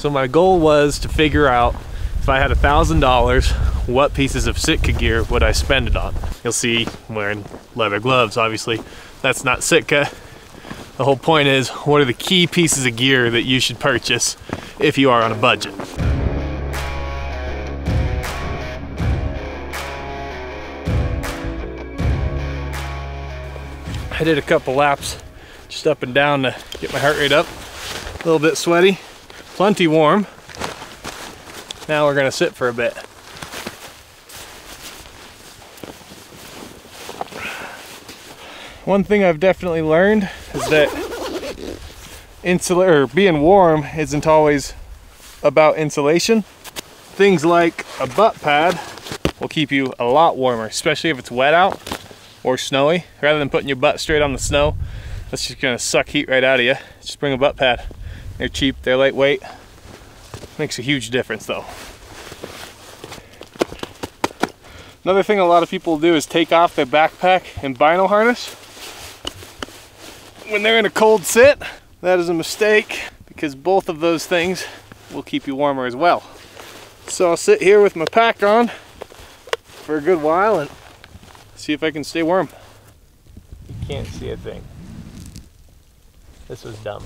So my goal was to figure out if I had a thousand dollars, what pieces of Sitka gear would I spend it on? You'll see I'm wearing leather gloves, obviously. That's not Sitka. The whole point is, what are the key pieces of gear that you should purchase if you are on a budget? I did a couple laps just up and down to get my heart rate up. A little bit sweaty, plenty warm. Now we're gonna sit for a bit. One thing I've definitely learned is that insular or being warm isn't always about insulation. Things like a butt pad will keep you a lot warmer, especially if it's wet out or snowy, rather than putting your butt straight on the snow. That's just gonna suck heat right out of you. Just bring a butt pad. They're cheap, they're lightweight. Makes a huge difference though. Another thing a lot of people do is take off their backpack and bino harness. When they're in a cold sit, that is a mistake because both of those things will keep you warmer as well. So I'll sit here with my pack on for a good while and see if I can stay warm. You can't see a thing. This was dumb.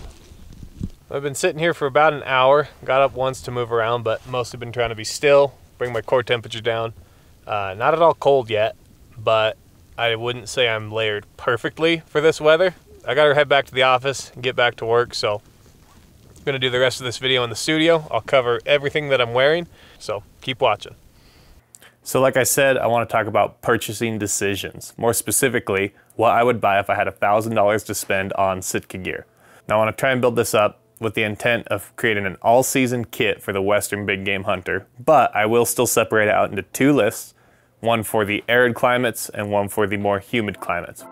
I've been sitting here for about an hour. Got up once to move around, but mostly been trying to be still, bring my core temperature down. Uh, not at all cold yet, but I wouldn't say I'm layered perfectly for this weather. I gotta head back to the office and get back to work, so I'm gonna do the rest of this video in the studio. I'll cover everything that I'm wearing, so keep watching. So like I said, I wanna talk about purchasing decisions. More specifically, what I would buy if I had $1,000 to spend on Sitka gear. Now I wanna try and build this up with the intent of creating an all-season kit for the Western big game hunter, but I will still separate it out into two lists, one for the arid climates and one for the more humid climates.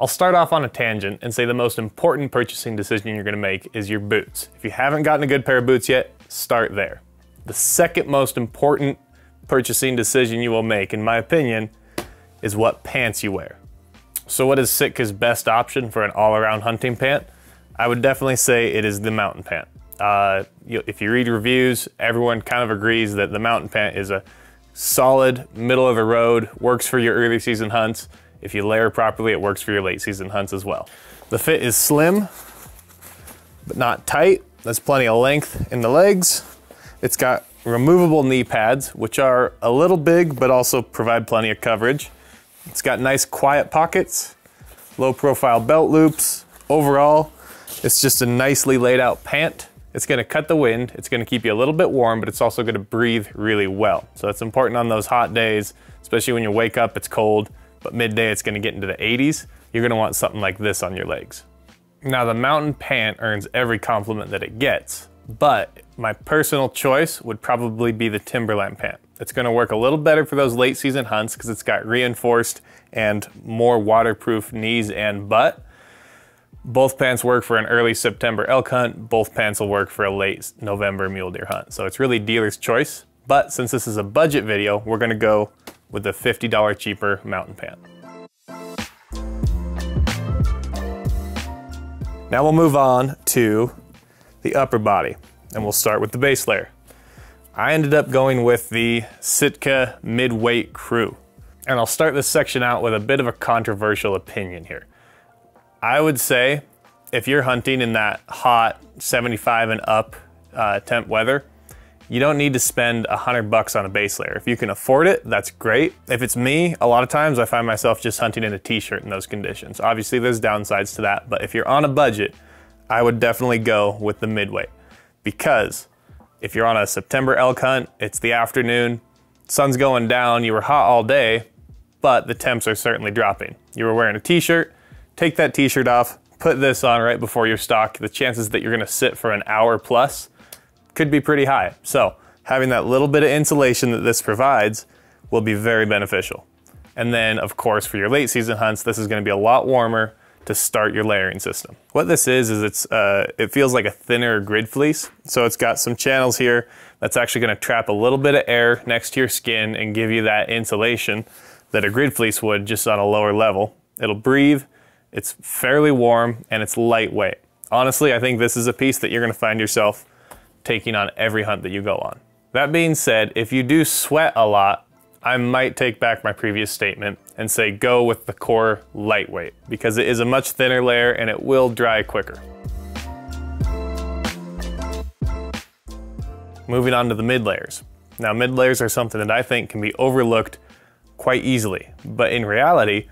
I'll start off on a tangent and say the most important purchasing decision you're gonna make is your boots. If you haven't gotten a good pair of boots yet, start there. The second most important purchasing decision you will make, in my opinion, is what pants you wear. So what is Sitka's best option for an all-around hunting pant? I would definitely say it is the mountain pant. Uh, you, if you read reviews, everyone kind of agrees that the mountain pant is a solid, middle of the road, works for your early season hunts, if you layer properly, it works for your late season hunts as well. The fit is slim, but not tight. There's plenty of length in the legs. It's got removable knee pads, which are a little big, but also provide plenty of coverage. It's got nice quiet pockets, low profile belt loops. Overall, it's just a nicely laid out pant. It's gonna cut the wind, it's gonna keep you a little bit warm, but it's also gonna breathe really well. So that's important on those hot days, especially when you wake up, it's cold but midday it's gonna get into the 80s, you're gonna want something like this on your legs. Now the mountain pant earns every compliment that it gets, but my personal choice would probably be the Timberline pant. It's gonna work a little better for those late season hunts because it's got reinforced and more waterproof knees and butt. Both pants work for an early September elk hunt. Both pants will work for a late November mule deer hunt. So it's really dealer's choice. But since this is a budget video, we're gonna go with the $50 cheaper mountain pant. Now we'll move on to the upper body and we'll start with the base layer. I ended up going with the Sitka Midweight Crew. And I'll start this section out with a bit of a controversial opinion here. I would say if you're hunting in that hot 75 and up uh, temp weather, you don't need to spend a hundred bucks on a base layer. If you can afford it, that's great. If it's me, a lot of times I find myself just hunting in a t-shirt in those conditions. Obviously there's downsides to that, but if you're on a budget, I would definitely go with the midweight because if you're on a September elk hunt, it's the afternoon, sun's going down, you were hot all day, but the temps are certainly dropping. You were wearing a t-shirt, take that t-shirt off, put this on right before your stock. The chances that you're gonna sit for an hour plus could be pretty high. So having that little bit of insulation that this provides will be very beneficial. And then of course for your late season hunts, this is gonna be a lot warmer to start your layering system. What this is, is it's uh, it feels like a thinner grid fleece. So it's got some channels here that's actually gonna trap a little bit of air next to your skin and give you that insulation that a grid fleece would just on a lower level. It'll breathe It's fairly warm and it's lightweight. Honestly, I think this is a piece that you're gonna find yourself taking on every hunt that you go on. That being said, if you do sweat a lot, I might take back my previous statement and say go with the core lightweight because it is a much thinner layer and it will dry quicker. Moving on to the mid layers. Now mid layers are something that I think can be overlooked quite easily, but in reality,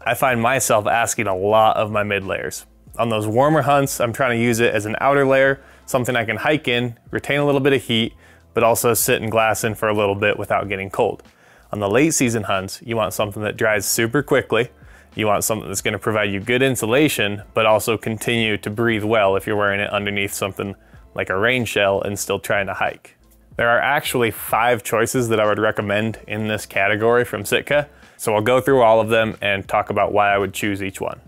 I find myself asking a lot of my mid layers. On those warmer hunts, I'm trying to use it as an outer layer, something I can hike in, retain a little bit of heat, but also sit and glass in for a little bit without getting cold. On the late season hunts, you want something that dries super quickly. You want something that's gonna provide you good insulation, but also continue to breathe well if you're wearing it underneath something like a rain shell and still trying to hike. There are actually five choices that I would recommend in this category from Sitka, so I'll go through all of them and talk about why I would choose each one.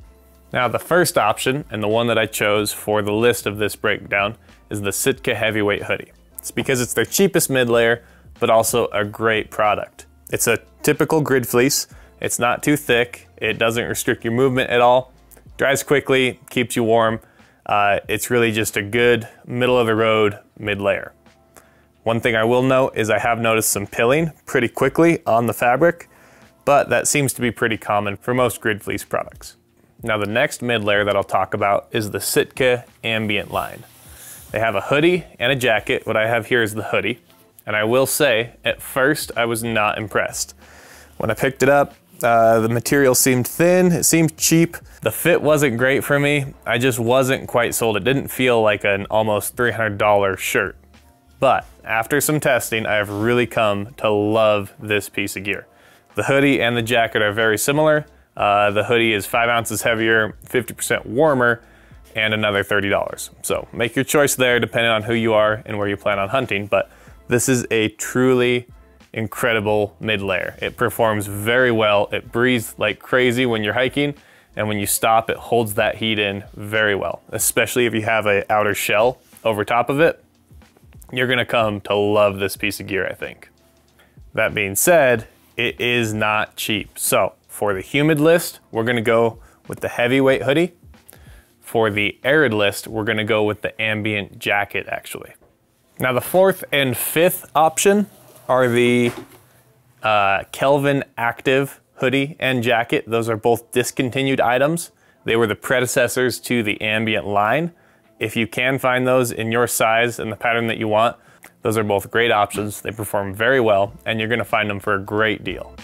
Now the first option, and the one that I chose for the list of this breakdown, is the Sitka Heavyweight Hoodie. It's because it's their cheapest mid layer, but also a great product. It's a typical grid fleece. It's not too thick. It doesn't restrict your movement at all. Dries quickly, keeps you warm. Uh, it's really just a good middle of the road mid layer. One thing I will note is I have noticed some pilling pretty quickly on the fabric, but that seems to be pretty common for most grid fleece products. Now the next mid layer that I'll talk about is the Sitka Ambient line. They have a hoodie and a jacket. What I have here is the hoodie. And I will say, at first, I was not impressed. When I picked it up, uh, the material seemed thin, it seemed cheap. The fit wasn't great for me. I just wasn't quite sold. It didn't feel like an almost $300 shirt. But after some testing, I have really come to love this piece of gear. The hoodie and the jacket are very similar. Uh, the hoodie is five ounces heavier, 50% warmer, and another $30. So make your choice there depending on who you are and where you plan on hunting. But this is a truly incredible mid layer. It performs very well. It breathes like crazy when you're hiking. And when you stop, it holds that heat in very well, especially if you have an outer shell over top of it. You're gonna come to love this piece of gear, I think. That being said, it is not cheap. So for the humid list, we're gonna go with the heavyweight hoodie. For the arid list, we're gonna go with the ambient jacket actually. Now the fourth and fifth option are the uh, Kelvin Active hoodie and jacket. Those are both discontinued items. They were the predecessors to the Ambient line. If you can find those in your size and the pattern that you want, those are both great options. They perform very well and you're gonna find them for a great deal.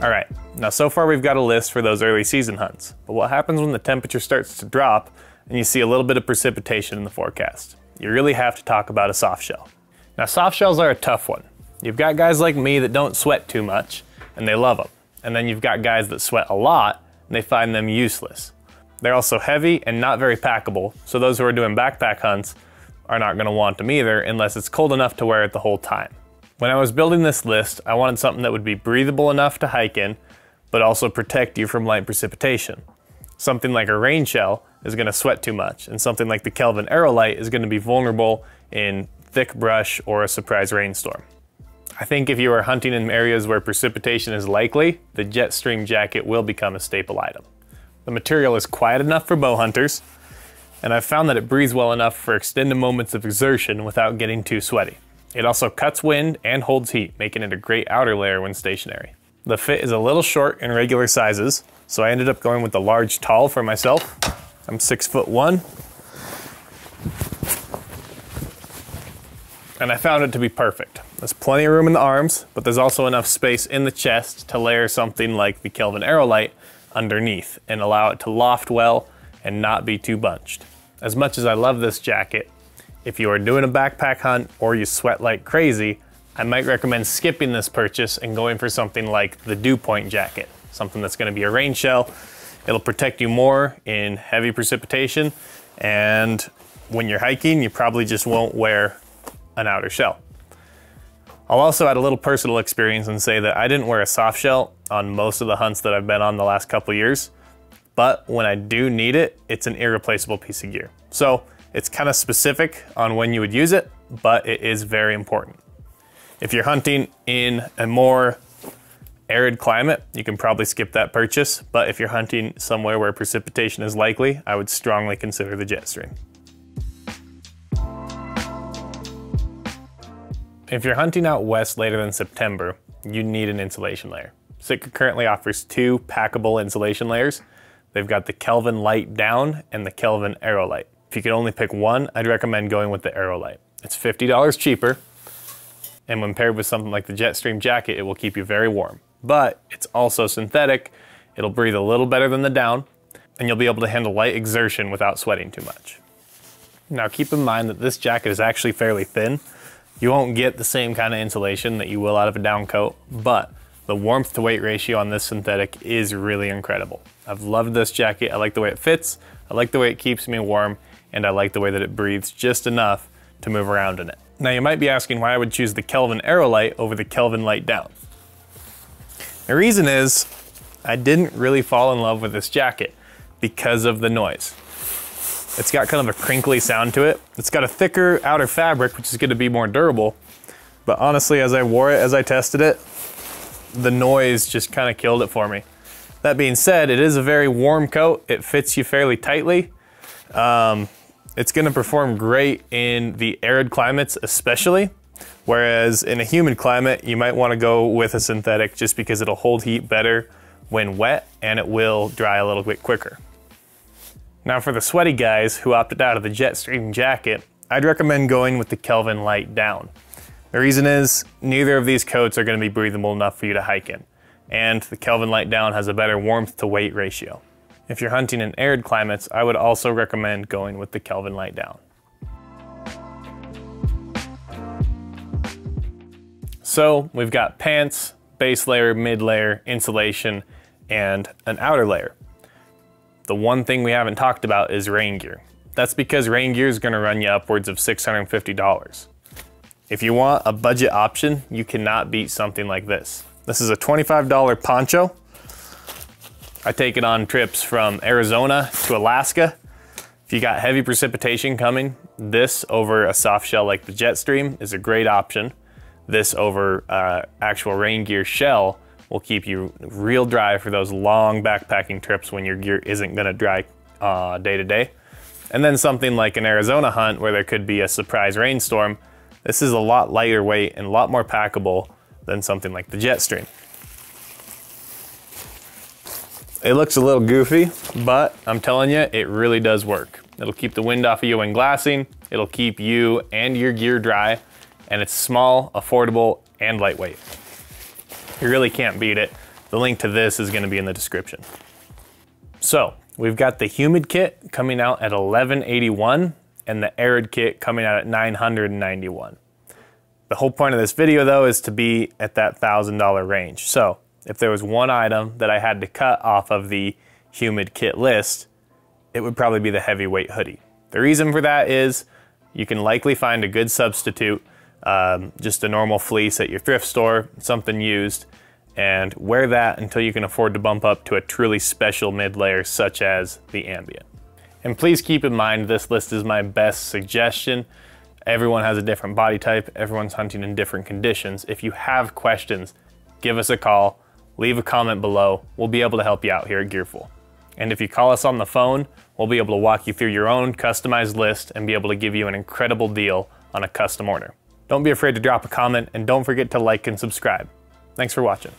All right, now so far we've got a list for those early season hunts, but what happens when the temperature starts to drop and you see a little bit of precipitation in the forecast. You really have to talk about a soft shell. Now soft shells are a tough one. You've got guys like me that don't sweat too much and they love them. And then you've got guys that sweat a lot and they find them useless. They're also heavy and not very packable, so those who are doing backpack hunts are not gonna want them either unless it's cold enough to wear it the whole time. When I was building this list, I wanted something that would be breathable enough to hike in, but also protect you from light precipitation. Something like a rain shell is going to sweat too much, and something like the Kelvin Aerolite is going to be vulnerable in thick brush or a surprise rainstorm. I think if you are hunting in areas where precipitation is likely, the Jetstream jacket will become a staple item. The material is quiet enough for bow hunters, and I've found that it breathes well enough for extended moments of exertion without getting too sweaty. It also cuts wind and holds heat, making it a great outer layer when stationary. The fit is a little short in regular sizes, so I ended up going with the large tall for myself. I'm six foot one. And I found it to be perfect. There's plenty of room in the arms, but there's also enough space in the chest to layer something like the Kelvin Aerolite underneath and allow it to loft well and not be too bunched. As much as I love this jacket, if you are doing a backpack hunt or you sweat like crazy, I might recommend skipping this purchase and going for something like the Dew Point jacket something that's gonna be a rain shell. It'll protect you more in heavy precipitation. And when you're hiking, you probably just won't wear an outer shell. I'll also add a little personal experience and say that I didn't wear a soft shell on most of the hunts that I've been on the last couple years, but when I do need it, it's an irreplaceable piece of gear. So it's kind of specific on when you would use it, but it is very important. If you're hunting in a more arid climate, you can probably skip that purchase, but if you're hunting somewhere where precipitation is likely, I would strongly consider the Jetstream. If you're hunting out west later than September, you need an insulation layer. Sitka currently offers two packable insulation layers. They've got the Kelvin Lite Down and the Kelvin Aerolite. If you could only pick one, I'd recommend going with the Aerolite. It's $50 cheaper, and when paired with something like the Jetstream jacket, it will keep you very warm. But it's also synthetic, it'll breathe a little better than the down, and you'll be able to handle light exertion without sweating too much. Now keep in mind that this jacket is actually fairly thin, you won't get the same kind of insulation that you will out of a down coat, but the warmth to weight ratio on this synthetic is really incredible. I've loved this jacket. I like the way it fits, I like the way it keeps me warm, and I like the way that it breathes just enough to move around in it. Now you might be asking why I would choose the Kelvin Aerolite over the Kelvin Lite Down. The reason is I didn't really fall in love with this jacket because of the noise. It's got kind of a crinkly sound to it. It's got a thicker outer fabric, which is going to be more durable. But honestly, as I wore it, as I tested it, the noise just kind of killed it for me. That being said, it is a very warm coat. It fits you fairly tightly. Um, it's going to perform great in the arid climates, especially. Whereas in a humid climate, you might want to go with a synthetic just because it'll hold heat better when wet and it will dry a little bit quicker. Now for the sweaty guys who opted out of the Jetstream jacket, I'd recommend going with the Kelvin Lite Down. The reason is, neither of these coats are going to be breathable enough for you to hike in, and the Kelvin Lite Down has a better warmth to weight ratio. If you're hunting in arid climates, I would also recommend going with the Kelvin Lite Down. So we've got pants, base layer, mid layer, insulation, and an outer layer. The one thing we haven't talked about is rain gear. That's because rain gear is gonna run you upwards of $650. If you want a budget option, you cannot beat something like this. This is a $25 poncho. I take it on trips from Arizona to Alaska. If you got heavy precipitation coming, this over a soft shell like the Jetstream is a great option. This over uh, actual rain gear shell will keep you real dry for those long backpacking trips when your gear isn't gonna dry uh, day to day. And then something like an Arizona hunt where there could be a surprise rainstorm, this is a lot lighter weight and a lot more packable than something like the Jetstream. It looks a little goofy, but I'm telling you, it really does work. It'll keep the wind off of you when glassing, it'll keep you and your gear dry, and it's small, affordable, and lightweight. You really can't beat it. The link to this is gonna be in the description. So we've got the humid kit coming out at 1181 and the arid kit coming out at 991. The whole point of this video though is to be at that $1,000 range. So if there was one item that I had to cut off of the humid kit list, it would probably be the heavyweight hoodie. The reason for that is you can likely find a good substitute um, just a normal fleece at your thrift store, something used, and wear that until you can afford to bump up to a truly special mid layer such as the ambient. And please keep in mind this list is my best suggestion. Everyone has a different body type, everyone's hunting in different conditions. If you have questions, give us a call, leave a comment below. We'll be able to help you out here at Gear Fool. And if you call us on the phone, we'll be able to walk you through your own customized list and be able to give you an incredible deal on a custom order. Don't be afraid to drop a comment and don't forget to like and subscribe. Thanks for watching.